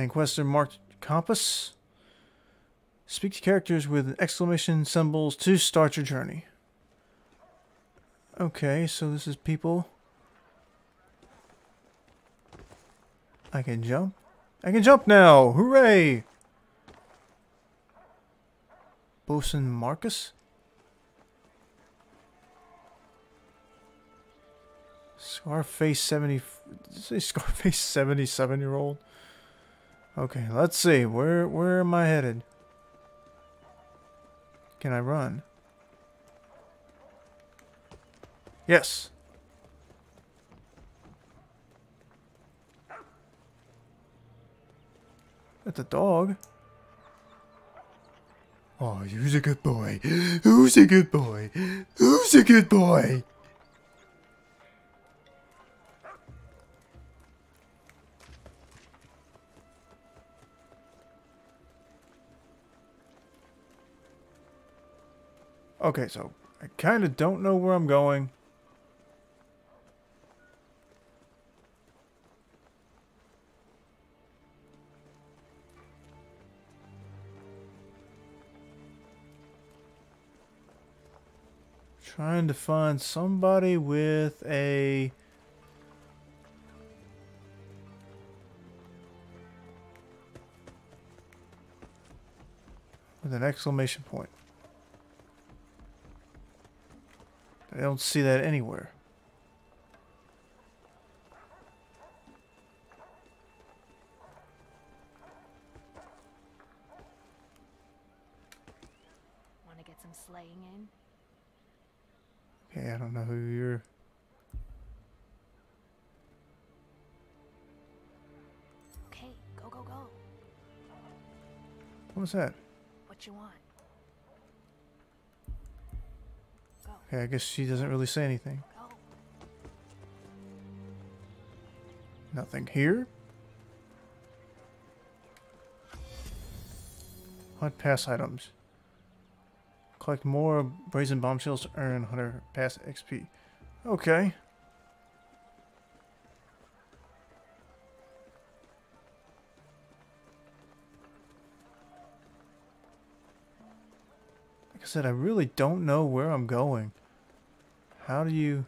Alright. Main quest marked compass. Speak to characters with exclamation symbols to start your journey. Okay, so this is people. I can jump. I can jump now! Hooray! Bosun Marcus? Scarface 70... say Scarface 77 year old? Okay, let's see. Where, where am I headed? Can I run? Yes. That's a dog. Oh, who's a good boy? Who's a good boy? Who's a good boy? Okay, so I kind of don't know where I'm going. Trying to find somebody with a... With an exclamation point. I don't see that anywhere. Want to get some slaying in? Okay, I don't know who you're... Okay, go, go, go. What was that? What you want? Go, Okay, I guess she doesn't really say anything. Nothing here. Hunt pass items. Collect more brazen bombshells to earn hunter pass XP. Okay. Like I said, I really don't know where I'm going. How do you...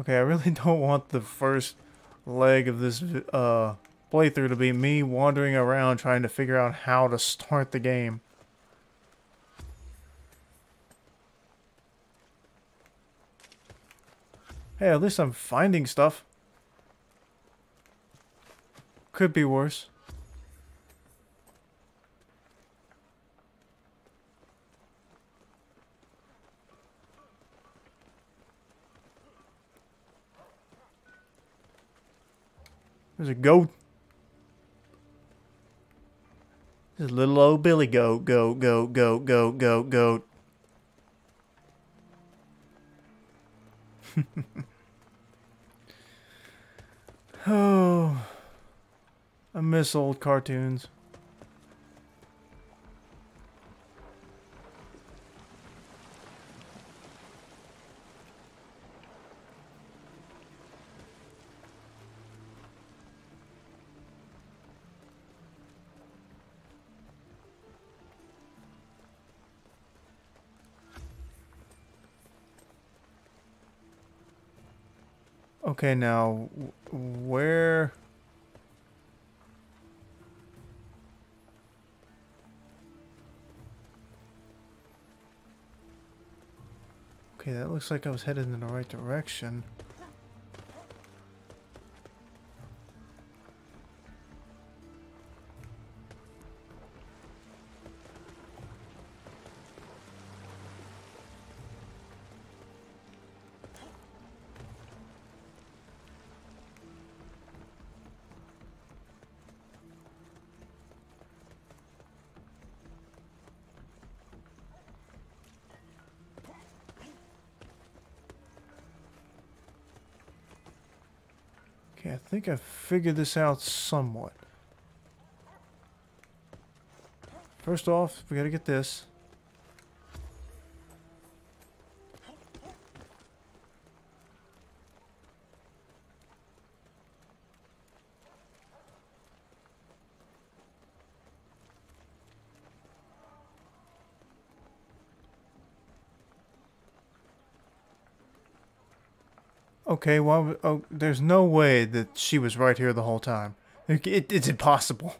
Okay, I really don't want the first leg of this uh, playthrough to be me wandering around trying to figure out how to start the game. Hey, at least I'm finding stuff. Could be worse. There's a goat. A little old Billy goat, goat, goat, goat, goat, goat, goat. oh, I miss old cartoons. Okay, now where? Okay, that looks like I was headed in the right direction. Okay, I think I figured this out somewhat. First off, we gotta get this. Okay, well, oh, there's no way that she was right here the whole time. It, it, it's impossible.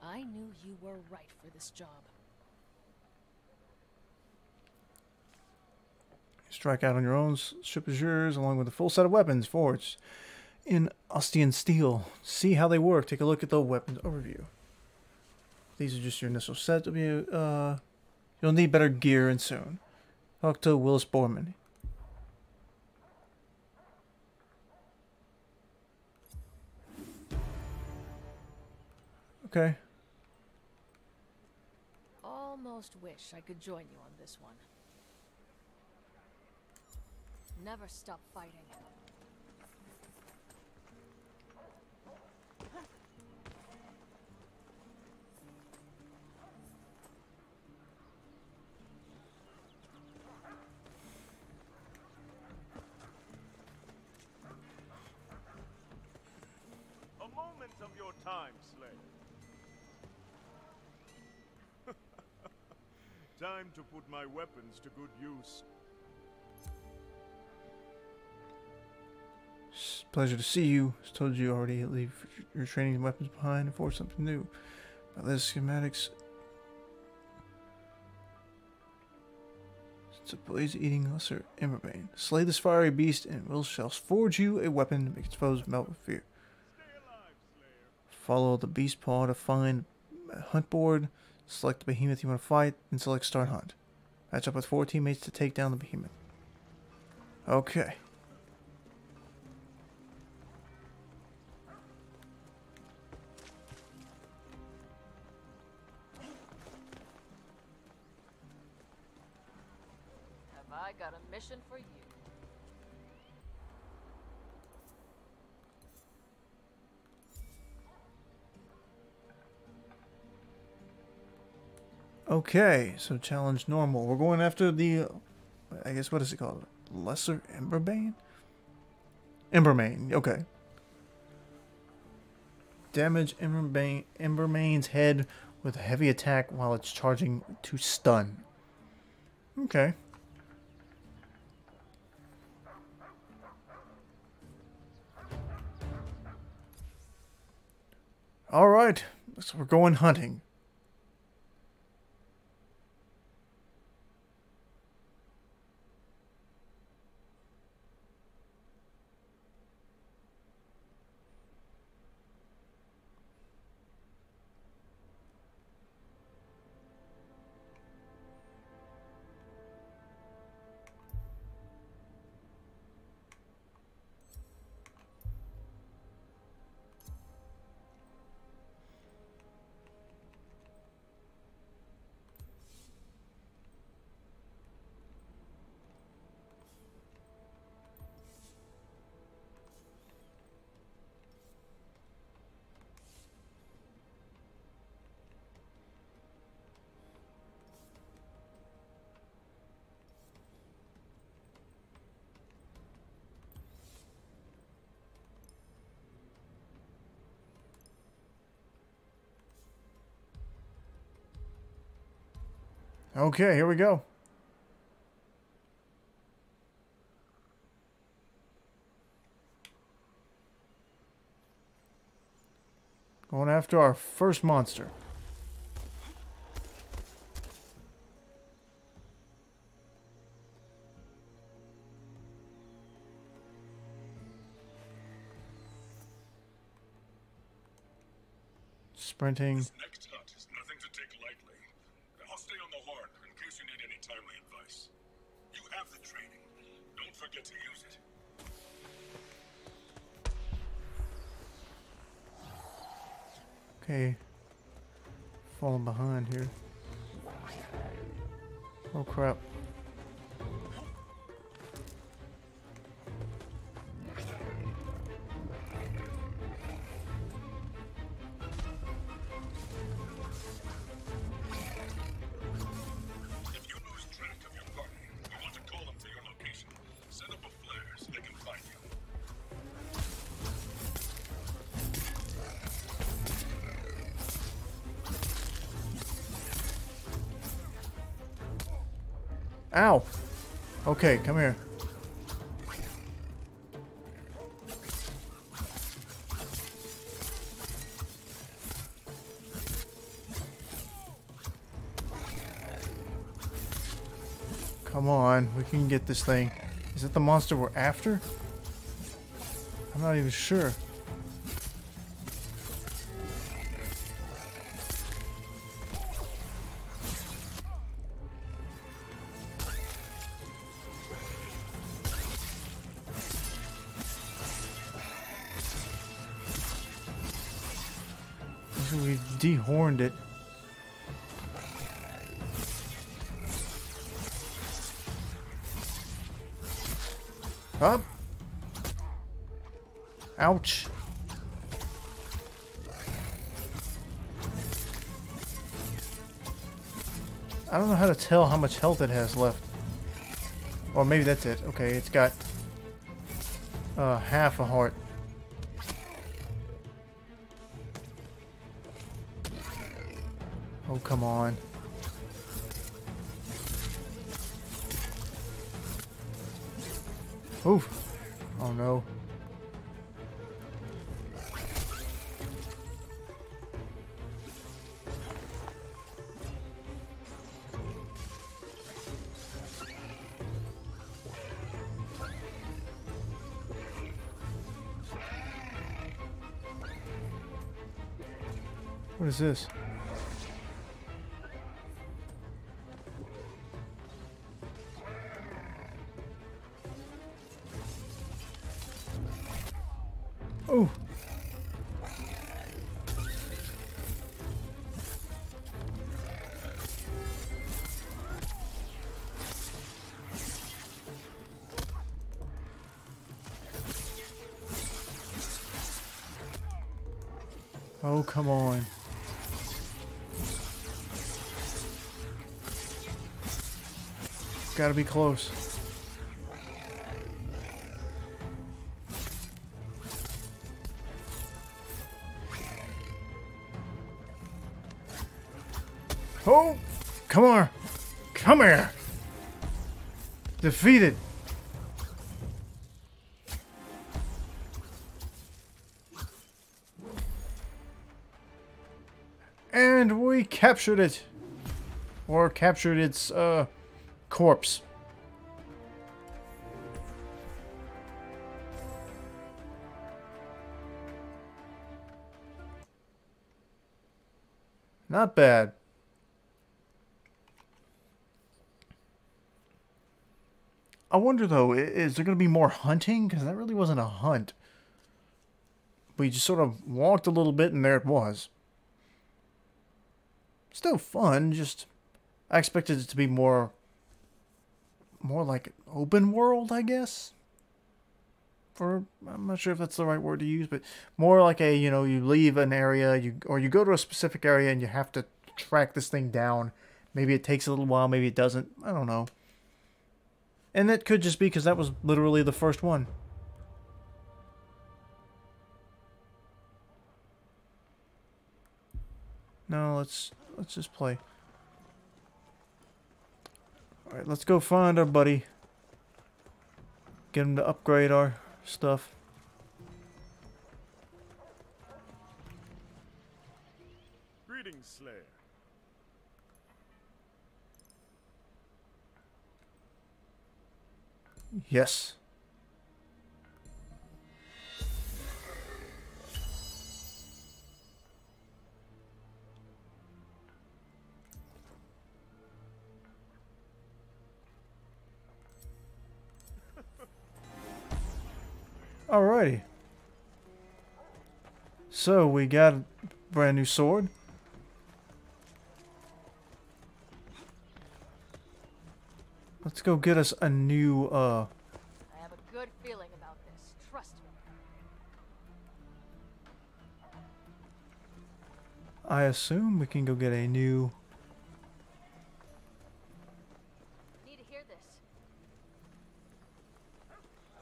I knew you were right for this job. Strike out on your own. Ship is yours, along with a full set of weapons forged in Ostian steel. See how they work. Take a look at the weapons overview. These are just your initial set. Uh, you'll need better gear and soon. Talk to Willis Borman. Okay. Almost wish I could join you on this one. Never stop fighting. A moment of your time, Slayer. Time to put my weapons to good use. It's pleasure to see you. As told you already, leave your training and weapons behind and forge something new. By the schematics. It's a blaze eating lesser Embermane. Slay this fiery beast and will shall forge you a weapon to make its foes melt with fear. Stay alive, Slayer. Follow the beast paw to find a hunt board. Select the behemoth you want to fight, and select start hunt. Match up with four teammates to take down the behemoth. Okay. Have I got a mission for you? Okay, so challenge normal. We're going after the, I guess what is it called? Lesser Emberbane? Embermane. Okay. Damage Emberbane, Embermane's head with a heavy attack while it's charging to stun. Okay. All right, so we're going hunting. Okay, here we go. Going after our first monster. Sprinting. This next hunt is nothing to take lightly. I'll stay on the horn in case you need any timely advice. You have the training. Don't forget to use it. Okay. Falling behind here. Oh crap. Ow. Okay, come here. Come on, we can get this thing. Is it the monster we're after? I'm not even sure. We dehorned it. Up. Ouch. I don't know how to tell how much health it has left. Or maybe that's it. Okay, it's got uh, half a heart. Oh, come on. Oof. Oh no. What is this? Oh. Oh, come on. Gotta be close. Oh, come on. Come here. Defeated. And we captured it. Or captured its, uh, corpse. Not bad. I wonder though, is there going to be more hunting? Because that really wasn't a hunt. We just sort of walked a little bit and there it was. Still fun, just I expected it to be more more like open world, I guess. For I'm not sure if that's the right word to use, but more like a, you know, you leave an area, you or you go to a specific area and you have to track this thing down. Maybe it takes a little while, maybe it doesn't. I don't know. And that could just be because that was literally the first one. No, let's let's just play. All right, let's go find our buddy. Get him to upgrade our stuff. Greetings, Slayer. Yes. Alrighty. So we got a brand new sword. Go get us a new uh I have a good feeling about this. Trust me. I assume we can go get a new Need to hear this.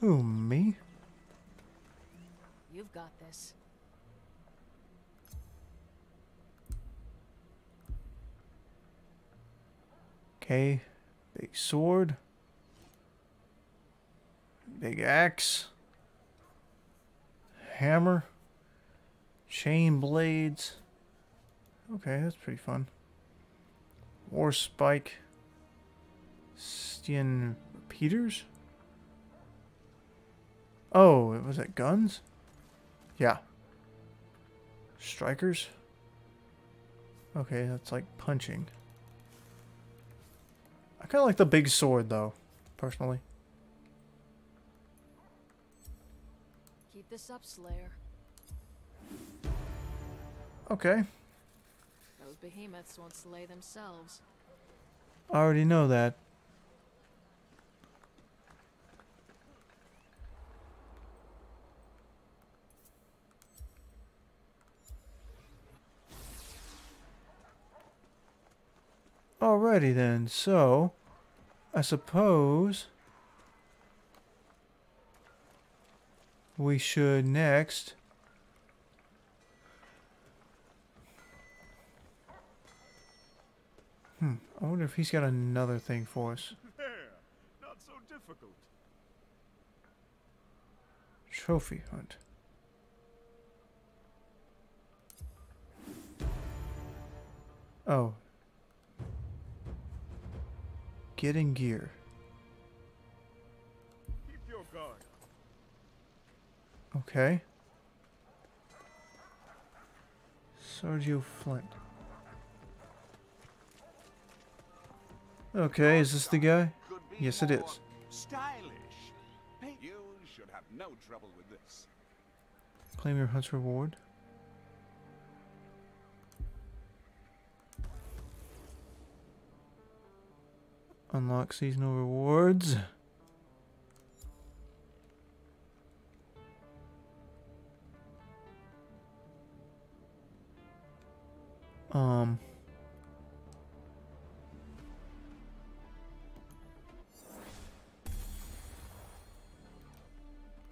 who me? You've got this. Okay. Big sword. Big axe. Hammer. Chain blades. Okay, that's pretty fun. War spike. Ostian Repeaters? Oh, was that guns? Yeah. Strikers? Okay, that's like punching. Kind of like the big sword, though, personally. Keep this up, Slayer. Okay, Those behemoths won't slay themselves. I already know that. Alrighty then, so I suppose we should next Hmm, I wonder if he's got another thing for us. There. Not so difficult. Trophy hunt. Oh. Getting gear. Keep your guard. Okay. Sergio Flint. Okay, is this the guy? Yes, it is. Stylish. You should have no trouble with this. Claim your hunt's reward. Unlock seasonal rewards. Um.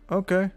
Okay.